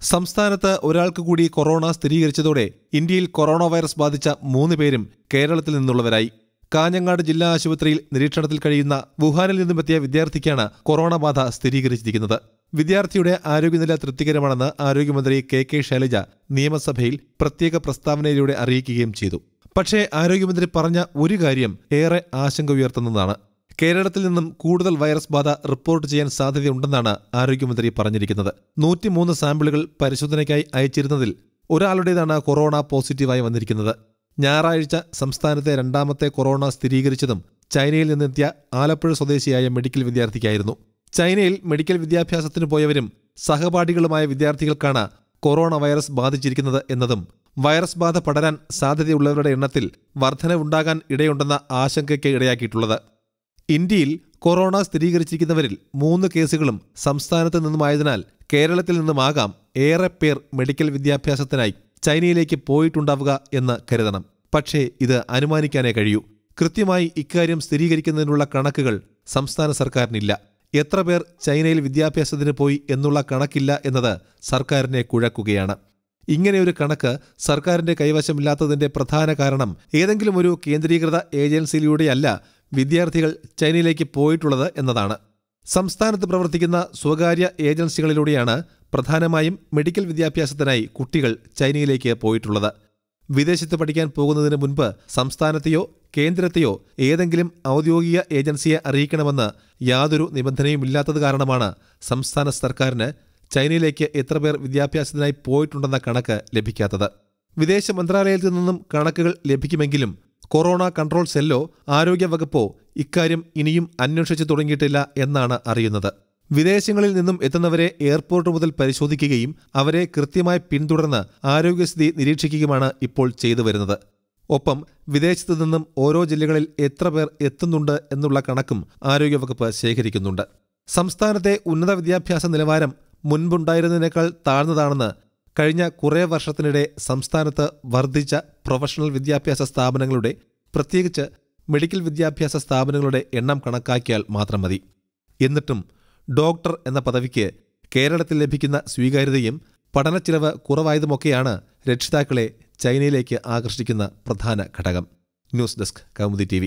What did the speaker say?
സംസ്ഥാനത്ത് ഒരാൾക്ക് കൂടി കൊറോണ സ്ഥിരീകരിച്ചതോടെ ഇന്ത്യയിൽ കൊറോണ വൈറസ് ബാധിച്ച മൂന്ന് പേരും കേരളത്തിൽ നിന്നുള്ളവരായി. കാഞ്ഞങ്ങാട് ജില്ലാ ആശുപത്രിയിൽ നിരീക്ഷണത്തിൽ കഴിയുന്ന വുഹാനിൽ നിന്നുമെത്തിയ വിദ്യാർത്ഥിക്കാണ് കൊറോണ ബാധ സ്ഥിരീകരിച്ചിരിക്കുന്നത്. വിദ്യാർത്ഥിയുടെ ആരോഗ്യനില തൃപ്തികരമാണെന്ന് ആരോഗ്യമന്ത്രി കെ കെ ശൈലജ നിയമസഭയിൽ പ്രത്യേക പ്രസ്താവനയിലൂടെ അറിയിക്കുകയും ചെയ്തു. പക്ഷേ ആരോഗ്യമന്ത്രി പറഞ്ഞ ഒരു കാര്യം ഏറെ ആശങ്ക ഉയർത്തുന്നതാണ്. കേരളത്തിൽ നിന്നും കൂടുതൽ വൈറസ് ബാധ റിപ്പോർട്ട് ചെയ്യാൻ സാധ്യതയുണ്ടെന്നാണ് ആരോഗ്യമന്ത്രി പറഞ്ഞിരിക്കുന്നത്. നൂറ്റിമൂന്ന് സാമ്പിളുകൾ പരിശോധനയ്ക്കായി അയച്ചിരുന്നതിൽ ഒരാളുടേതാണ് കൊറോണ പോസിറ്റീവായി വന്നിരിക്കുന്നത്. ഞായറാഴ്ച സംസ്ഥാനത്തെ രണ്ടാമത്തെ കൊറോണ സ്ഥിരീകരിച്ചതും ചൈനയിൽ നിന്നെത്തിയ ആലപ്പുഴ സ്വദേശിയായ മെഡിക്കൽ വിദ്യാർത്ഥിക്കായിരുന്നു. ചൈനയിൽ മെഡിക്കൽ വിദ്യാഭ്യാസത്തിന് പോയവരും സഹപാഠികളുമായ വിദ്യാർത്ഥികൾക്കാണ് കൊറോണ വൈറസ് ബാധിച്ചിരിക്കുന്നത് എന്നതും വൈറസ് ബാധ പടരാൻ സാധ്യതയുള്ളവരുടെ എണ്ണത്തിൽ വർധനവുണ്ടാകാൻ ഇടയുണ്ടെന്ന ആശങ്കയ്ക്ക് ഇടയാക്കിയിട്ടുള്ളത്. ഇന്ത്യയിൽ കൊറോണ സ്ഥിരീകരിച്ചിരിക്കുന്നവരിൽ മൂന്ന് കേസുകളും സംസ്ഥാനത്ത് നിന്നുമായതിനാൽ കേരളത്തിൽ നിന്നുമാകാം ഏറെ പേർ മെഡിക്കൽ വിദ്യാഭ്യാസത്തിനായി ചൈനയിലേക്ക് പോയിട്ടുണ്ടാവുക എന്ന് കരുതണം. പക്ഷേ ഇത് അനുമാനിക്കാനേ കഴിയൂ. കൃത്യമായി ഇക്കാര്യം സ്ഥിരീകരിക്കുന്നതിനുള്ള കണക്കുകൾ സംസ്ഥാന സർക്കാരിനില്ല. എത്ര പേർ ചൈനയിൽ വിദ്യാഭ്യാസത്തിന് പോയി എന്നുള്ള കണക്കില്ല എന്നത് സർക്കാരിനെ കുഴക്കുകയാണ്. ഇങ്ങനെയൊരു കണക്ക് സർക്കാരിന്റെ കൈവശമില്ലാത്തതിന്റെ പ്രധാന കാരണം ഏതെങ്കിലും ഒരു കേന്ദ്രീകൃത ഏജൻസിയിലൂടെയല്ല വിദ്യാർത്ഥികൾ ചൈനയിലേക്ക് പോയിട്ടുള്ളത് എന്നതാണ്. സംസ്ഥാനത്ത് പ്രവർത്തിക്കുന്ന സ്വകാര്യ ഏജൻസികളിലൂടെയാണ് പ്രധാനമായും മെഡിക്കൽ വിദ്യാഭ്യാസത്തിനായി കുട്ടികൾ ചൈനയിലേക്ക് പോയിട്ടുള്ളത്. വിദേശത്ത് പഠിക്കാൻ പോകുന്നതിന് മുൻപ് സംസ്ഥാനത്തെയോ കേന്ദ്രത്തെയോ ഏതെങ്കിലും ഔദ്യോഗിക ഏജൻസിയെ അറിയിക്കണമെന്ന് യാതൊരു നിബന്ധനയുമില്ലാത്തത് കാരണമാണ് സംസ്ഥാന സർക്കാരിന് ചൈനയിലേക്ക് എത്ര പേർ വിദ്യാഭ്യാസത്തിനായി പോയിട്ടുണ്ടെന്ന കണക്ക് ലഭിക്കാത്തത്. വിദേശ മന്ത്രാലയത്തിൽ നിന്നും കണക്കുകൾ ലഭിക്കുമെങ്കിലും കൊറോണ കൺട്രോൾ സെല്ലോ ആരോഗ്യവകുപ്പോ ഇക്കാര്യം ഇനിയും അന്വേഷിച്ചു തുടങ്ങിയിട്ടില്ല എന്നാണ് അറിയുന്നത്. വിദേശങ്ങളിൽ നിന്നും എത്തുന്നവരെ എയർപോർട്ട് മുതൽ പരിശോധിക്കുകയും അവരെ കൃത്യമായി പിന്തുടർന്ന് ആരോഗ്യസ്ഥിതി നിരീക്ഷിക്കുകയുമാണ് ഇപ്പോൾ ചെയ്തു വരുന്നത്. ഒപ്പം വിദേശത്തു നിന്നും ഓരോ ജില്ലകളിൽ എത്ര പേർ എത്തുന്നുണ്ട് എന്നുള്ള കണക്കും ആരോഗ്യവകുപ്പ് ശേഖരിക്കുന്നുണ്ട്. സംസ്ഥാനത്തെ ഉന്നത വിദ്യാഭ്യാസ നിലവാരം മുൻപുണ്ടായിരുന്നതിനേക്കാൾ താഴ്ന്നതാണെന്ന് കഴിഞ്ഞ കുറേ വർഷത്തിനിടെ സംസ്ഥാനത്ത് വർദ്ധിച്ച പ്രൊഫഷണൽ വിദ്യാഭ്യാസ സ്ഥാപനങ്ങളുടെ പ്രത്യേകിച്ച് മെഡിക്കൽ വിദ്യാഭ്യാസ സ്ഥാപനങ്ങളുടെ എണ്ണം കണക്കാക്കിയാൽ മാത്രം മതി. എന്നിട്ടും ഡോക്ടർ എന്ന പദവിക്ക് കേരളത്തിൽ ലഭിക്കുന്ന സ്വീകാര്യതയും പഠന ചിലവ് കുറവായതുമൊക്കെയാണ് രക്ഷിതാക്കളെ ചൈനയിലേക്ക് ആകർഷിക്കുന്ന പ്രധാന ഘടകം. News desk Kaumudi T